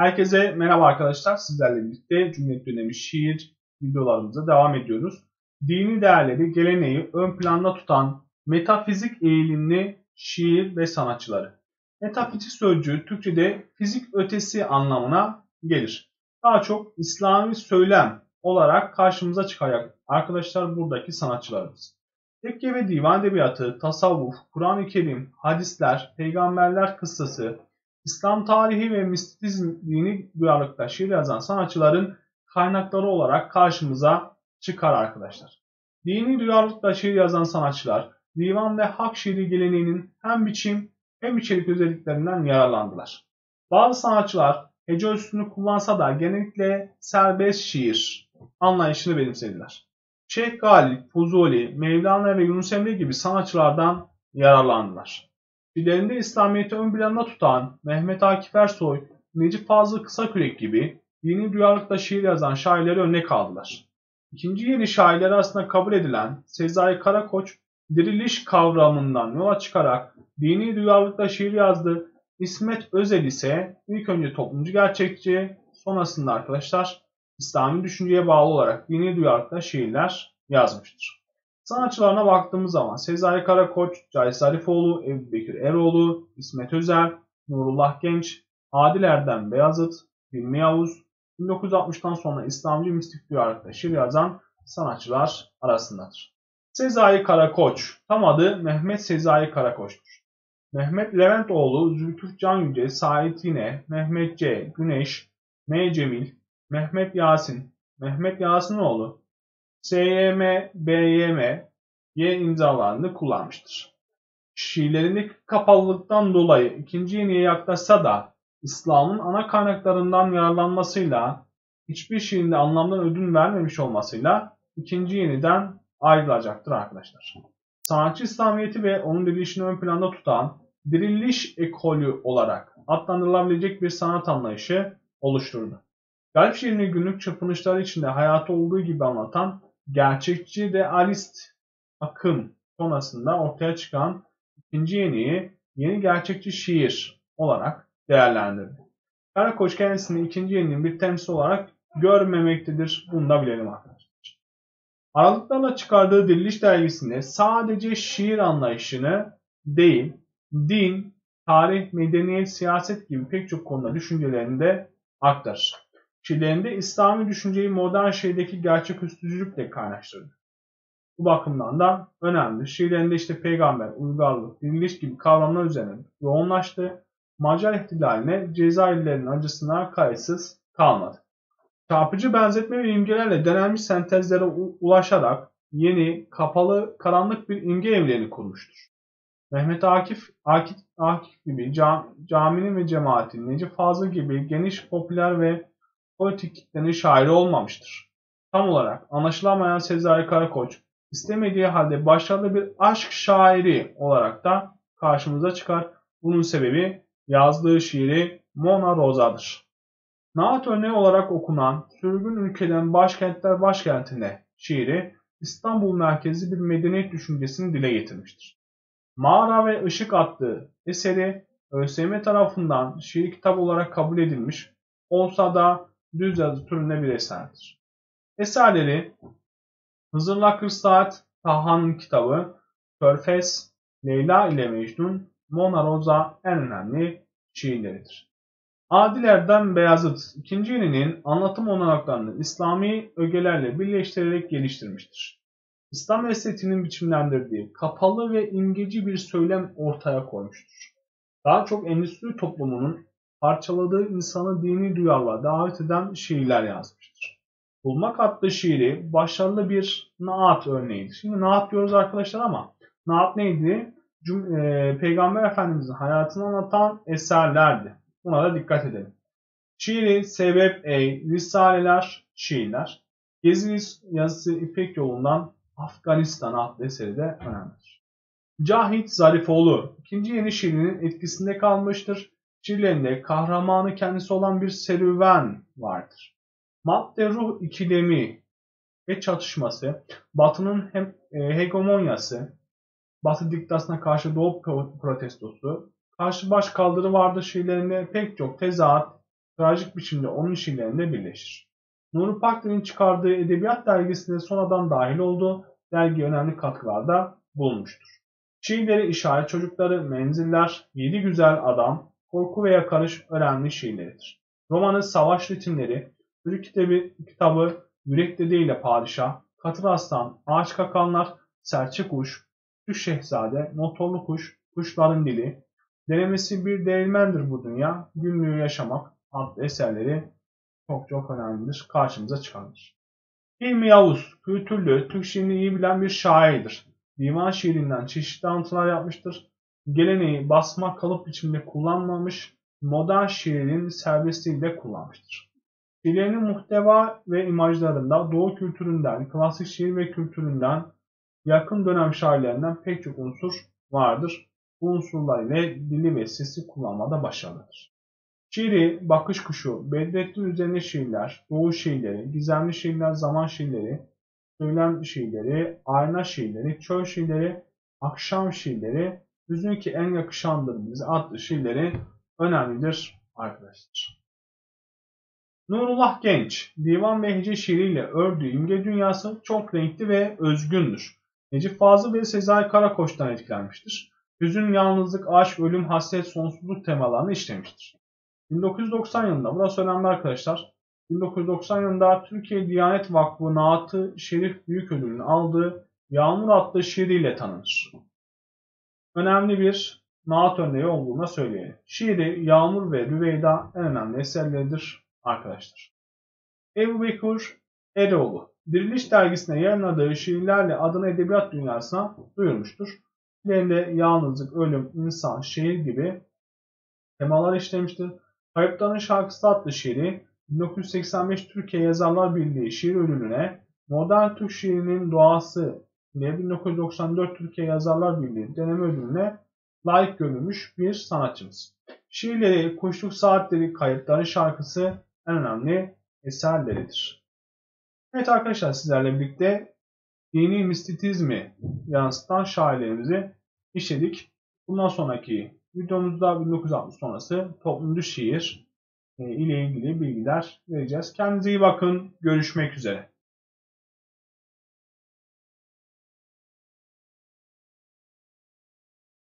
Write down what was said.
Herkese merhaba arkadaşlar. Sizlerle birlikte Cumhuriyet dönemi şiir videolarımıza devam ediyoruz. Dini değerleri, geleneği ön planda tutan metafizik eğilimli şiir ve sanatçıları. Metafizik sözcüğü Türkçe'de fizik ötesi anlamına gelir. Daha çok İslami söylem olarak karşımıza çıkacak arkadaşlar buradaki sanatçılarımız. Tekke ve divan edebiyatı, tasavvuf, Kur'an-ı Kerim, hadisler, peygamberler kıssası, İslam tarihi ve mistizm dini duyarlılıkta şiir yazan sanatçıların kaynakları olarak karşımıza çıkar arkadaşlar. Dini duyarlılıkta şiir yazan sanatçılar divan ve hak şiiri geleneğinin hem biçim hem içerik özelliklerinden yararlandılar. Bazı sanatçılar hece ölçüsünü kullansa da genellikle serbest şiir anlayışını benimsediler. Şeyh Galip, Fuzuli, Mevlana ve Yunus Emre gibi sanatçılardan yararlandılar. Şiirlerinde İslamiyet'i ön planda tutan Mehmet Akif Ersoy, Necip Fazıl Kısakürek gibi dini duyarlılıkla şiir yazan şairleri örnek aldılar. İkinci yeni şairler arasında kabul edilen Sezai Karakoç, diriliş kavramından yola çıkarak dini duyarlılıkla şiir yazdı. İsmet Özel ise ilk önce toplumcu gerçekçi, sonrasında arkadaşlar İslami düşünceye bağlı olarak dini duyarlılıkla şiirler yazmıştır. Sanatçılarına baktığımız zaman Sezai Karakoç, Cahit Zarifoğlu, Ebu Bekir Eroğlu, İsmet Özel, Nurullah Genç, Adil Erdem Beyazıt, Hilmi Yavuz, 1960'tan sonra İslamcı mistik duyarlılıkta şiir yazan sanatçılar arasındadır. Sezai Karakoç, tam adı Mehmet Sezai Karakoç'tur. Mehmet Leventoğlu, Zülküf Can Yüce, Sait Yine, Mehmet C, Güneş, M. Cemil, Mehmet Yasin, Mehmet Yasinoğlu, SYM, BYM, Y imzalarını kullanmıştır. Şiirlerindeki kapalılıktan dolayı ikinci yeniye yaklaşsa da İslam'ın ana kaynaklarından yararlanmasıyla hiçbir şiirinde anlamdan ödün vermemiş olmasıyla ikinci yeniden ayrılacaktır arkadaşlar. Sanatçı İslamiyeti ve onun dirilişini ön planda tutan diriliş ekolü olarak adlandırılabilecek bir sanat anlayışı oluşturdu. Galip şiirini günlük çırpınışları içinde hayatı olduğu gibi anlatan gerçekçi realist akım sonrasında ortaya çıkan ikinci yeniyi yeni gerçekçi şiir olarak değerlendirdi. Karakoç kendisini ikinci yeninin bir temsil olarak görmemektedir. Bunu da bilelim arkadaşlar. Aralıklarla çıkardığı Diriliş dergisinde sadece şiir anlayışını değil, din, tarih, medeniyet, siyaset gibi pek çok konuda düşüncelerini de aktarır. Şiirlerinde İslami düşünceyi modern şiirdeki gerçeküstücülükle kaynaştırdı. Bu bakımdan da önemli. Şiirlerinde işte peygamber, uygarlık, diriliş gibi kavramlar üzerine yoğunlaştı. Macar ihtilaline Cezayirlilerin acısına kayıtsız kalmadı. Çarpıcı benzetme ve imgelerle denenmiş sentezlere ulaşarak yeni, kapalı, karanlık bir imge evlerini kurmuştur. Mehmet Akif, Akif, Akif gibi cam, caminin ve cemaatin, Necip Fazıl gibi geniş, popüler ve politik kitlenin şairi olmamıştır. Tam olarak anlaşılamayan Sezai Karakoç, istemediği halde başarılı bir aşk şairi olarak da karşımıza çıkar. Bunun sebebi yazdığı şiiri Mona Rosa'dır. Naat örneği olarak okunan Sürgün Ülkeden Başkentler Başkentine şiiri İstanbul merkezli bir medeniyet düşüncesini dile getirmiştir. Mağara ve Işık adlı eseri ÖSYM tarafından şiir kitap olarak kabul edilmiş olsa da düz yazı türünde bir eserdir. Eserleri Hızırla Kırsaat, Taha'nın kitabı, Körfez, Leyla ile Mecnun, Mona Rosa en önemli şiirleridir. Adil Erdem Beyazıt, ikinci yeninin anlatım olanaklarını İslami ögelerle birleştirerek geliştirmiştir. İslam estetiğinin biçimlendirdiği kapalı ve imgeci bir söylem ortaya koymuştur. Daha çok endüstri toplumunun parçaladığı insanı dini duyarla davet eden şiirler yazmıştır. Bulmak adlı şiiri başarılı bir naat örneğidir. Şimdi naat diyoruz arkadaşlar ama naat neydi? Cum e, Peygamber Efendimizin hayatını anlatan eserlerdi. Buna da dikkat edelim. Şiiri, sebep, ey, risaleler, şiirler. Gezi yazısı İpek yolundan Afganistan adlı eseri de önemlidir. Cahit Zarifoğlu ikinci yeni şiirinin etkisinde kalmıştır. Şiirlerinde kahramanı kendisi olan bir serüven vardır. Madde ruh ikilemi ve çatışması, Batı'nın hem e, hegemonyası, Batı diktasına karşı Doğu protestosu, karşı baş kaldırı vardı şiirlerinde pek çok tezat, trajik biçimde onun şiirlerinde birleşir. Nuri Pakdil'in çıkardığı Edebiyat Dergisi'ne sonradan dahil oldu. Dergi önemli katkılarda bulunmuştur. Şiirleri işaret çocukları, menziller, yedi güzel adam, korku ve yakarış önemli şiirleridir. Romanı savaş ritimleri, çocuk kitabı, kitabı Yürek Dede Padişah, Katır Aslan, Ağaç Kakanlar, Serçe Kuş, Düş Şehzade, Motorlu Kuş, Kuşların Dili, Denemesi bir değirmendir bu dünya, günlüğü yaşamak adlı eserleri çok çok önemlidir. Karşımıza çıkardır. İlmi Yavuz, kültürlü, Türk şiirini iyi bilen bir şairdir. Divan şiirinden çeşitli anlatılar yapmıştır. Geleneği basma kalıp biçiminde kullanmamış, modern şiirin serbestliğiyle kullanmıştır. Şiirlerinin muhteva ve imajlarında Doğu kültüründen, klasik şiir ve kültüründen, yakın dönem şairlerinden pek çok unsur vardır. Bu unsurlar ile dili ve sesi kullanmada başarılıdır. Şiiri, Bakış Kuşu, Bedrettin üzerine şiirler, Doğu şiirleri, Gizemli şiirler, Zaman şiirleri, Söylem şiirleri, Ayna şiirleri, Çöl şiirleri, Akşam şiirleri, Hüzün ki en yakışandır bize adlı şiirleri önemlidir arkadaşlar. Nurullah Genç, Divan ve Hece şiiriyle ördüğü imge dünyası çok renkli ve özgündür. Necip Fazıl ve Sezai Karakoç'tan etkilenmiştir. Hüzün, yalnızlık, aşk, ölüm, hasret, sonsuzluk temalarını işlemiştir. 1990 yılında, burası önemli arkadaşlar, 1990 yılında Türkiye Diyanet Vakfı Naatı Şerif Büyük Ödülünü aldığı Yağmur adlı şiiriyle tanınır. Önemli bir naat örneği olduğuna söyleyelim. Şiiri Yağmur ve Rüveyda en önemli eserleridir arkadaşlar. Ebu Bekir Eroğlu Diriliş dergisine yayınladığı şiirlerle adını edebiyat dünyasına duyurmuştur. Şiirlerinde yalnızlık, ölüm, insan, şehir gibi temalar işlemiştir. Kayıpların Şarkısı adlı şiiri 1985 Türkiye Yazarlar Birliği şiir ödülüne Modern Türk şiirinin doğası 1994 Türkiye Yazarlar Birliği deneme ödülüne layık görülmüş bir sanatçımız. Şiirleri, Kuşluk Saatleri, Kayıpların Şarkısı en önemli eserleridir. Evet arkadaşlar sizlerle birlikte dini mistisizmi yansıtan şairlerimizi işledik. Bundan sonraki videomuzda 1960 sonrası toplumcu şiir, e, ile ilgili bilgiler vereceğiz. Kendinize iyi bakın. Görüşmek üzere.